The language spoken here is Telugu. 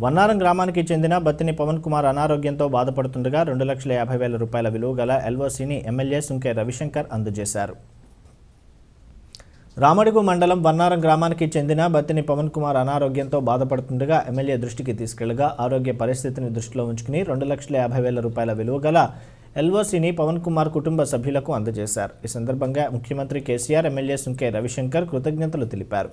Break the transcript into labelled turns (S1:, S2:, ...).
S1: వన్నారం గ్రామానికి చెందిన బత్తిని పవన్ కుమార్ అనారోగ్యంతో బాధపడుతుండగా రెండు లక్షల యాభై వేల రూపాయల విలువ గల ఎల్ఓసిని ఎమ్మెల్యే సుంకే రవిశంకర్ అందజేశారు. రామడుగు మండలం వన్నారం గ్రామానికి చెందిన బత్తిని పవన్ కుమార్ అనారోగ్యంతో బాధపడుతుండగా ఎమ్మెల్యే దృష్టికి తీసుకెళ్ళగా ఆరోగ్య పరిస్థితిని దృష్టిలో ఉంచుకుని రెండు లక్షల యాభై వేల రూపాయల విలువ గల ఎల్ఓసిని పవన్ కుమార్ కుటుంబ సభ్యులకు అందజేశారు. ఈ సందర్భంగా ముఖ్యమంత్రి కేసీఆర్ ఎమ్మెల్యే సుంకే రవిశంకర్ కృతజ్ఞతలు తెలిపారు.